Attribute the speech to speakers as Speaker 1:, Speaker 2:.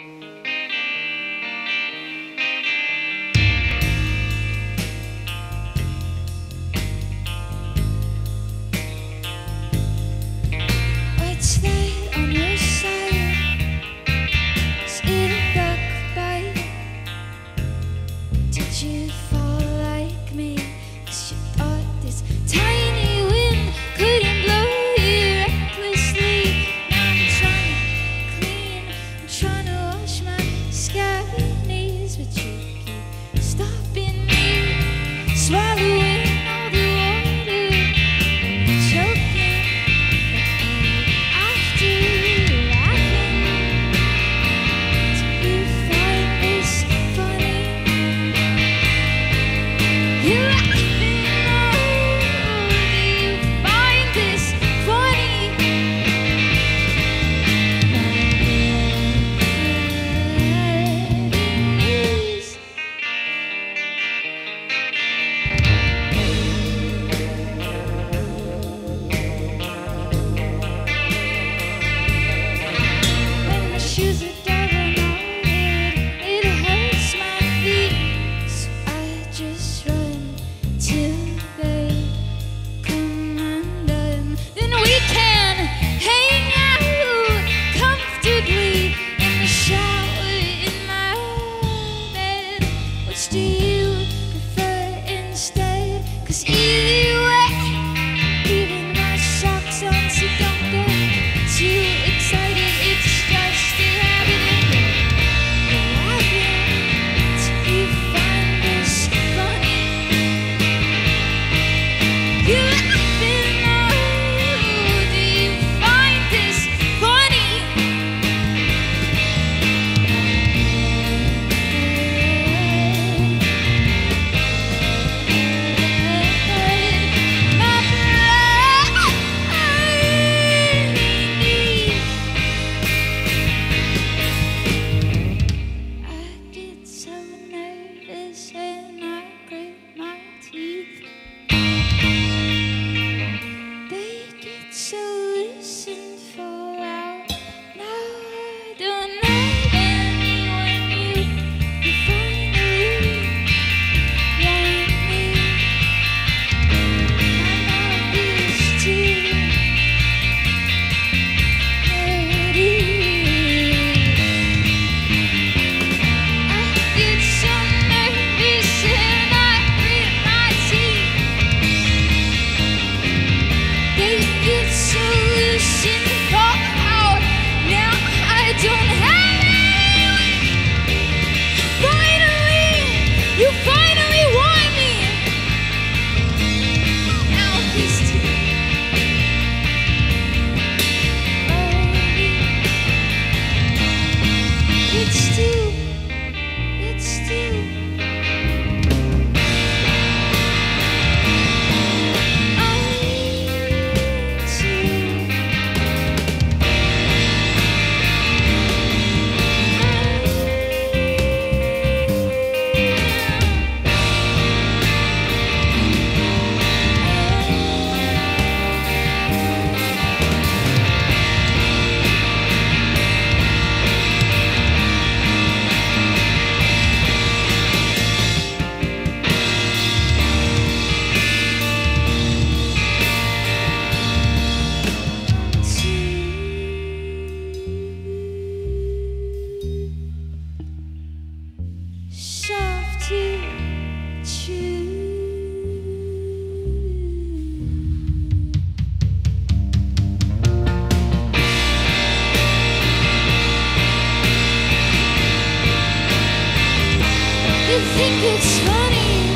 Speaker 1: Bye. it's funny.